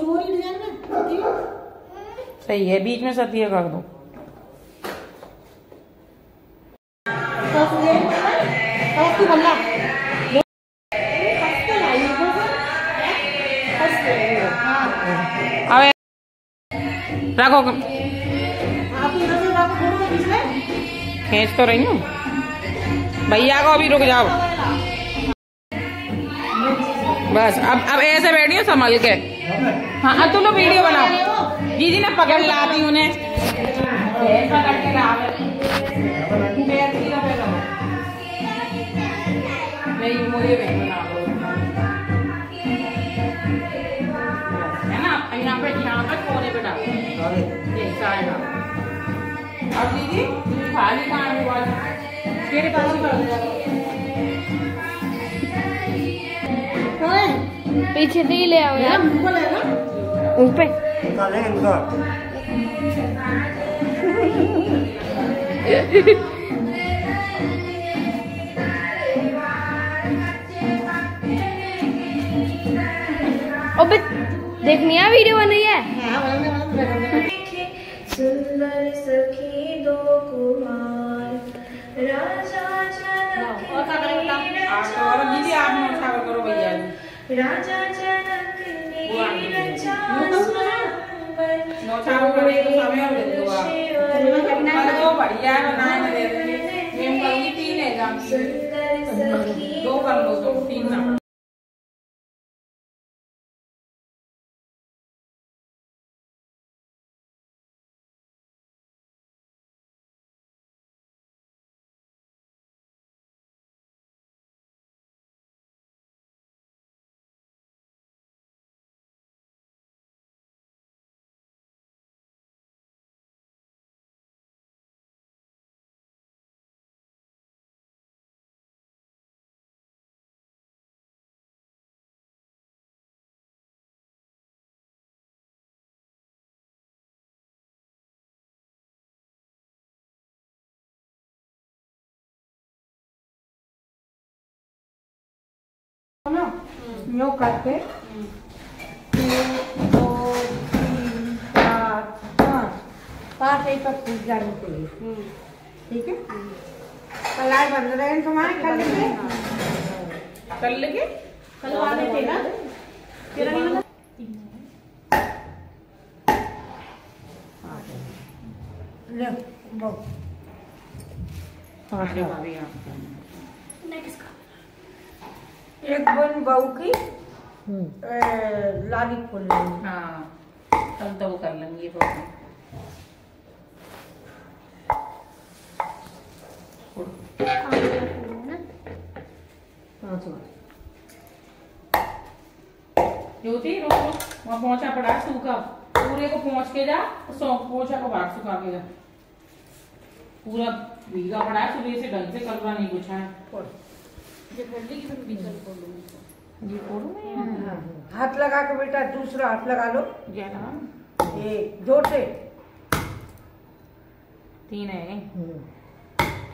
चोरी डिज़ाइन में? सही है बीच में सतिया कर दो। रखो। खींच तो रही हूँ। भैया को अभी रुक जाओ। बस, अब अब ऐसे बैठी हूँ संभल के। हाँ अब तुम लोग वीडियो बनाओ। दीदी ने पकड़ लाती उन्हें। ऐसा करके ला। बैठ के पे पीछे से ही ले आओ यार। ऊपर। अबे देखनी है वीडियो बन रही है? हाँ बनने वाला सुंदर सखी दो कुमार राजा जनक और और दीदी आप करो भैया। राजा जनक ने। रचा यूँ तो सुना है? स्वयंवर तीन करे यूँ करके तीन दो तीन चार पाँच। पाँच एक तक पूछ जाने के लिए ठीक है? कलाई बंद रहे तुम्हारे कर लेंगे कर लेंगे कल वाले थे ना? तेरा नहीं ले बहुत अरे भाभी आप एक बन बहू की लाली खोल लेंगे हाँ कल तो वो कर लेंगे ये बात ज्योति रुक रुक। वहाँ पहुँचा पड़ा है सूखा। पूरे को पहुँच के जा सौ पोछा को बाहर सुखा के जा। पूरा भीगा पड़ा है सुबह से ढंग से कलवा नहीं पूछा है। ये खोलूं मैं? यहाँ? हाँ, हाथ लगा के बेटा दूसरा हाथ लगा लो। ये ज़ोर से। तीन है।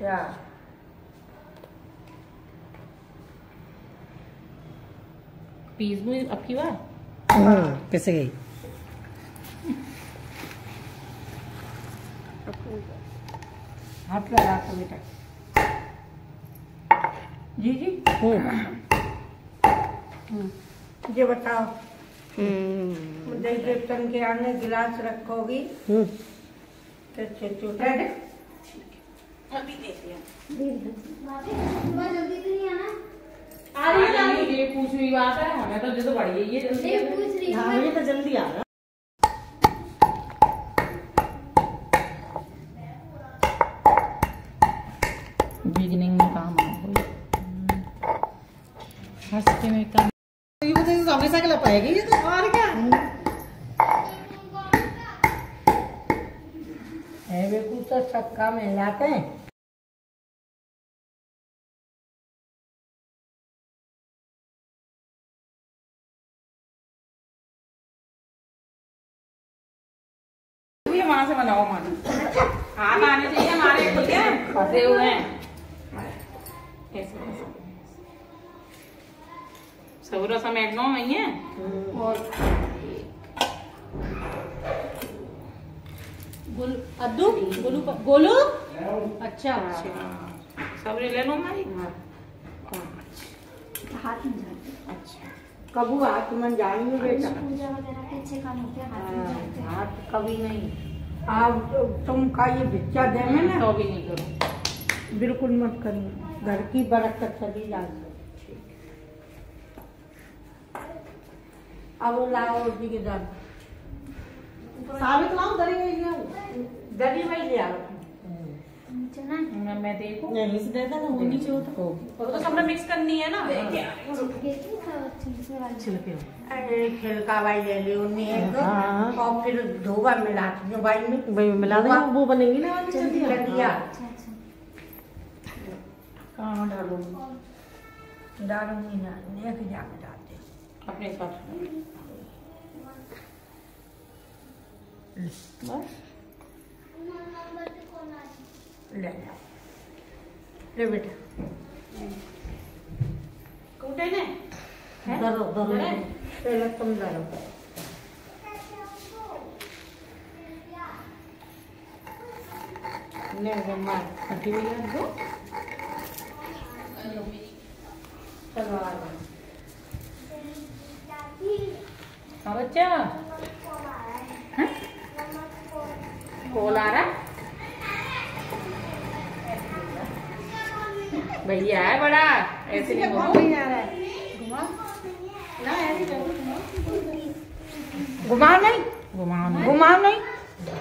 चार पीस भी अब की बार? कैसे गई। हाथ लगा के बेटा। जी जी। ये बताओ। मुझे देवतन के आने गिलास रखोगी? तो है अभी लिया तो नहीं आना आ रही है ये पूछ रही बात है। हमें तो जैसे बढ़ी है ये जल्दी। ये रही है। पूछ रही हाँ। तो जल्दी आ रहा। बिगिनिंग में काम हँसते में काम ये बताइए हमेशा के पाएगी ये तो। और क्या? है बेकूफ तो छक्का में लाते हैं। वहाँ से बनाओ मान। हाथ आने चाहिए हमारे खुल के फंसे हुए हैं। ऐसे ऐसे। Seguro se अद्दू? गोलू गोलू? अच्छा।, अच्छा। ले लो मारी हाँ। अच्छा। हाथ में जाते अच्छा। कबू हाथ बेटा। पूजा वगैरह के अच्छे काम होते हैं हाथ कभी नहीं। आप तो, तुम का ये भिक्षा हाँ, तो भी नहीं करो। बिल्कुल मत करो घर की बरकत चली जाती अब वो लाओ जी के दर साबित लाओ दरी गई है दरी में ले आओ नीचे ना मैं मैं देखूँ? नहीं से देता ना वो नीचे होता। वो तो सबने मिक्स करनी है ना। देखिए छिलके अरे छिलका भाई ले ली उन्हें एक हाँ। और फिर धोबा मिलाती हूँ भाई में। भाई मिला देंगे वो बनेंगी ना वाली जल्दी दिया। अच्छा अच्छा। कहाँ डालूँ डालूँगी ना लेके जाके डालते अपने हिसाब से बस। ले ले। बेटा। कूटे ने? डरो डरो पहले तुम डरो ले ले मार। हटी हुई है दो। चलो आ जाओ। हाँ बच्चा? कॉल आ रहा? भैया है बड़ा ऐसे नहीं बोलो घुमा। नहीं घुमाओ ना घुमा नहीं।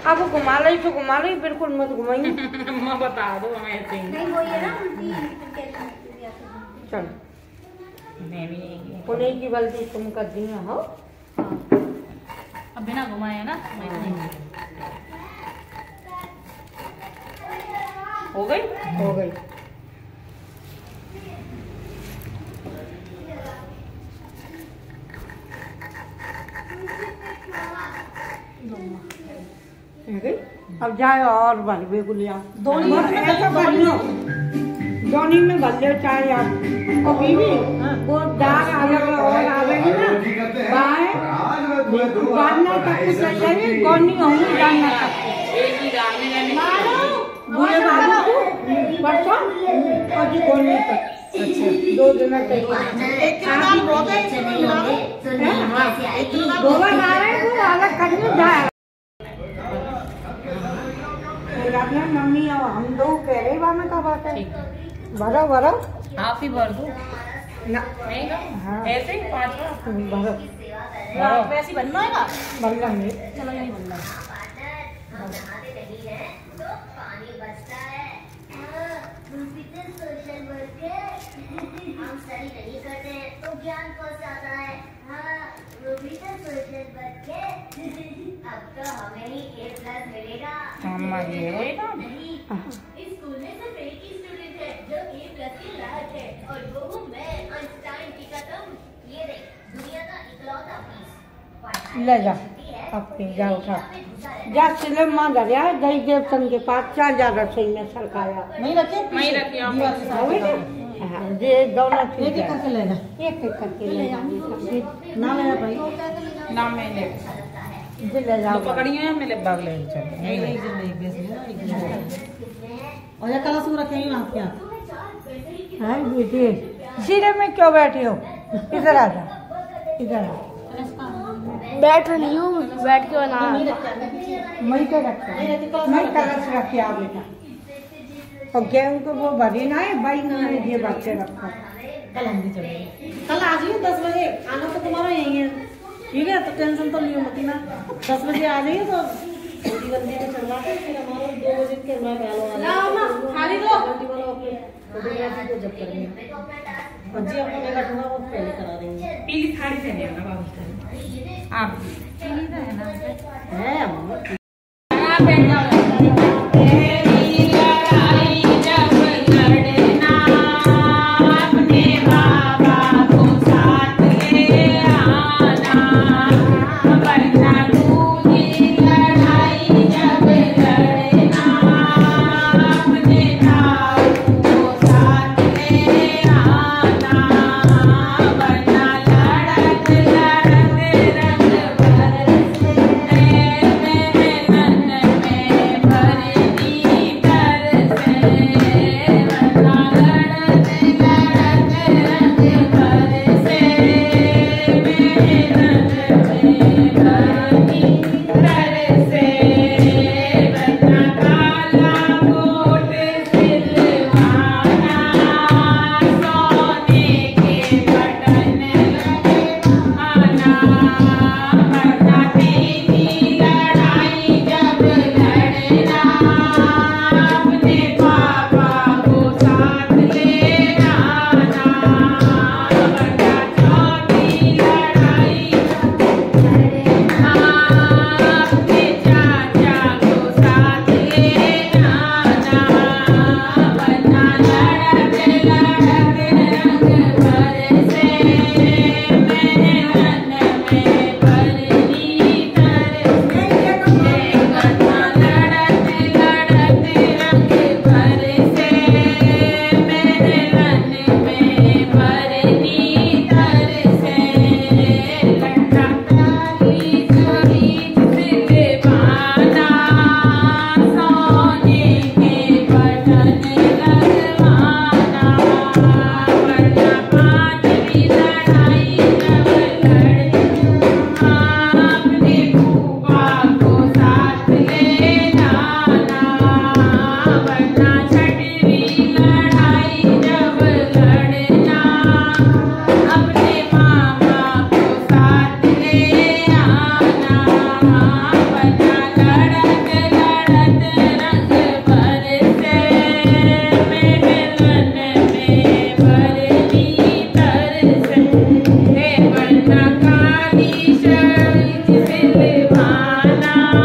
अब घुमा ली तो घुमा ली बिल्कुल मत घुमाइए। अम्मा बता दो हमें ऐसे ही। नहीं वो ये ना हैं चलो। मैं भी नहीं। पुणे की गलती तुम कर दी हो? अब बिना घुमाए ना हो गई? हो गई। अब जाए और भर बे गुलिया। दोनी बस ऐसा कर लो दोनी में भर लो चाहे आप और बीवी वो दाग अगर और आवेगी ना? बाएँ। जानना तक कुछ चाहिए कौनी होंगी तक ही डालने जाने बुरे बाबू। को परसों और जी गोलने तक अच्छा दो दिन एक दाल बहुत है एक किलो दाल एक किलो दो बार आ रहे हैं वो अलग करने जाए अपने मम्मी और हम दो कह रहे बामे का बात है? भरो भरो। आप ही भर दो। ना नहीं हाँ ऐसे ही पांचवा भरो बनना है बन लेंगे चलो यही बनना हम स्टडी नहीं करते तो ज्ञान फ़र्स्ट आता है हाँ वो भी तो सोशल बच्चे अब तो हमें ही ए प्लस मिलेगा अम्मा ये होएगा नहीं इस स्कूल में सिर्फ़ एक ही स्टूडेंट है जो ए प्लस की लायक है और वो हूँ मैं ले जा। अपनी जा उठा। जा सिलम माँ दरिया दही देवसन के पास चार जा रसोई में सरकाया। नहीं रखे? नहीं रखी हो ये दोनों एक एक करके लेना एक एक करके ले जाओ ना लेना भाई? ना मैं ले। ये ले जाओ तो पकड़ी है मैं ले भाग ले चल। नहीं लेना एक दिन में और ये कलश में रखे हैं आपके यहाँ हाँ बेटी सीधे में क्यों बैठी हो? इधर आ जा इधर आ। बैठ नहीं हूँ बैठ के बना। मई के रखा मई कलश रखे आ बेटा। और गेहूँ को वो भरी ना है भाई ना है ये बच्चे रखा कल हम भी चलेंगे कल आ जाइए दस बजे आना तो तुम्हारा यही है। ठीक है तो टेंशन तो लियो मत ना। दस बजे आ जाइए तो गंदी में चलवा के फिर हमारे दो बजे के मैं पहलो खाली दो वाला अपने फोटोग्राफी को जब करेंगे और जी पहले करा देंगे। पीली साड़ी पहने आना बाबू? आप पीली तो है। ना है na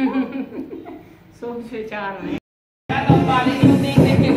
सोच विचार में। पानी देख देख के